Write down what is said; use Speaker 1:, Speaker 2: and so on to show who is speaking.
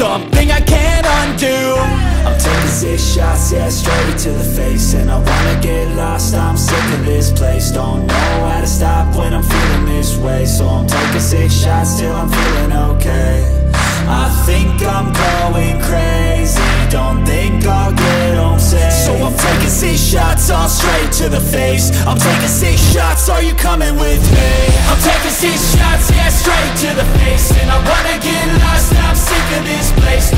Speaker 1: Something I can't undo.
Speaker 2: I'm taking six shots, yeah, straight to the face. And I wanna get lost, I'm sick of this place. Don't know how to stop when I'm feeling this way. So I'm taking six shots till I'm feeling okay. I think I'm going crazy I'm taking six shots, all straight to the face. I'm taking six shots, are you coming with me?
Speaker 1: I'm taking six shots, yeah, straight to the face. And I wanna get lost, I'm sick of this place